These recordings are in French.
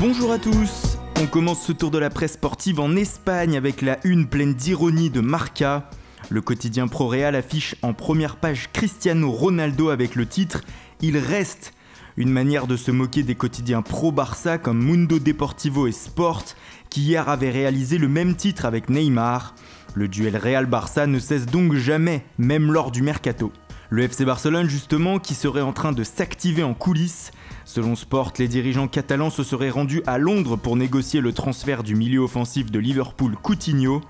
Bonjour à tous On commence ce tour de la presse sportive en Espagne avec la une pleine d'ironie de Marca. Le quotidien Pro-Real affiche en première page Cristiano Ronaldo avec le titre Il reste une manière de se moquer des quotidiens pro-Barça comme Mundo Deportivo et Sport, qui hier avaient réalisé le même titre avec Neymar. Le duel Real-Barça ne cesse donc jamais, même lors du mercato. Le FC Barcelone justement qui serait en train de s'activer en coulisses. Selon Sport, les dirigeants catalans se seraient rendus à Londres pour négocier le transfert du milieu offensif de Liverpool Coutinho.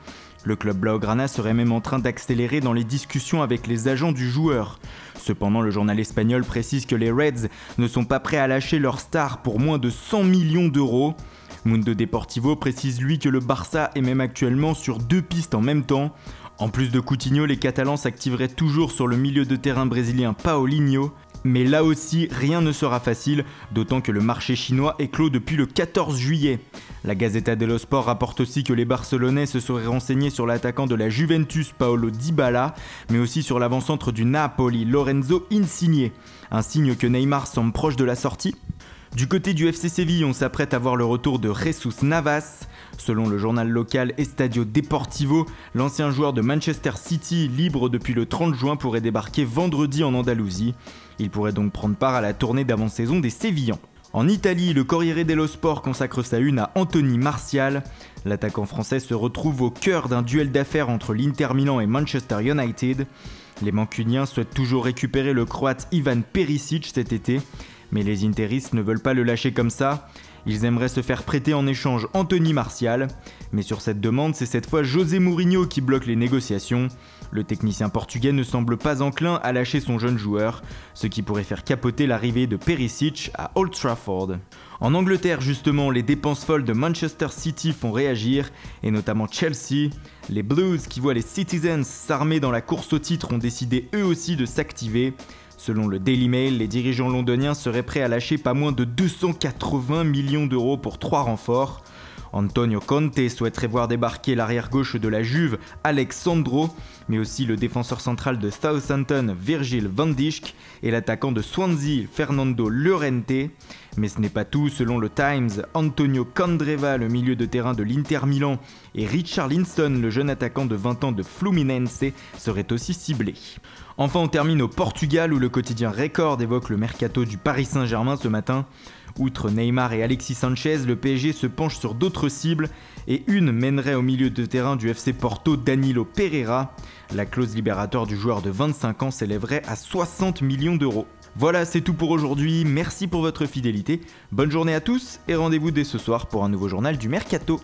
Le club Blaugrana serait même en train d'accélérer dans les discussions avec les agents du joueur. Cependant, le journal espagnol précise que les Reds ne sont pas prêts à lâcher leur star pour moins de 100 millions d'euros. Mundo Deportivo précise lui que le Barça est même actuellement sur deux pistes en même temps. En plus de Coutinho, les Catalans s'activeraient toujours sur le milieu de terrain brésilien Paulinho. Mais là aussi, rien ne sera facile, d'autant que le marché chinois est clos depuis le 14 juillet. La Gazzetta dello Sport rapporte aussi que les Barcelonais se seraient renseignés sur l'attaquant de la Juventus Paolo Dybala, mais aussi sur l'avant-centre du Napoli Lorenzo Insigne. Un signe que Neymar semble proche de la sortie du côté du FC Séville, on s'apprête à voir le retour de Jesus Navas. Selon le journal local Estadio Deportivo, l'ancien joueur de Manchester City, libre depuis le 30 juin, pourrait débarquer vendredi en Andalousie. Il pourrait donc prendre part à la tournée d'avant-saison des Sévillans. En Italie, le Corriere dello Sport consacre sa une à Anthony Martial. L'attaquant français se retrouve au cœur d'un duel d'affaires entre l'Inter Milan et Manchester United. Les Mancuniens souhaitent toujours récupérer le Croate Ivan Perisic cet été, mais les interistes ne veulent pas le lâcher comme ça. Ils aimeraient se faire prêter en échange Anthony Martial, mais sur cette demande, c'est cette fois José Mourinho qui bloque les négociations. Le technicien portugais ne semble pas enclin à lâcher son jeune joueur, ce qui pourrait faire capoter l'arrivée de Perisic à Old Trafford. En Angleterre, justement, les dépenses folles de Manchester City font réagir, et notamment Chelsea. Les Blues, qui voient les Citizens s'armer dans la course au titre, ont décidé eux aussi de s'activer. Selon le Daily Mail, les dirigeants londoniens seraient prêts à lâcher pas moins de 280 millions d'euros pour trois renforts. Antonio Conte souhaiterait voir débarquer l'arrière gauche de la Juve, Alexandro, mais aussi le défenseur central de Southampton, Virgil van Dijk, et l'attaquant de Swansea, Fernando Llorente. Mais ce n'est pas tout, selon le Times, Antonio Candreva, le milieu de terrain de l'Inter Milan, et Richard Linson, le jeune attaquant de 20 ans de Fluminense, seraient aussi ciblés. Enfin, on termine au Portugal où le quotidien Record évoque le mercato du Paris Saint-Germain ce matin. Outre Neymar et Alexis Sanchez, le PSG se penche sur d'autres cibles et une mènerait au milieu de terrain du FC Porto Danilo Pereira. La clause libératoire du joueur de 25 ans s'élèverait à 60 millions d'euros. Voilà, c'est tout pour aujourd'hui. Merci pour votre fidélité. Bonne journée à tous et rendez-vous dès ce soir pour un nouveau journal du Mercato.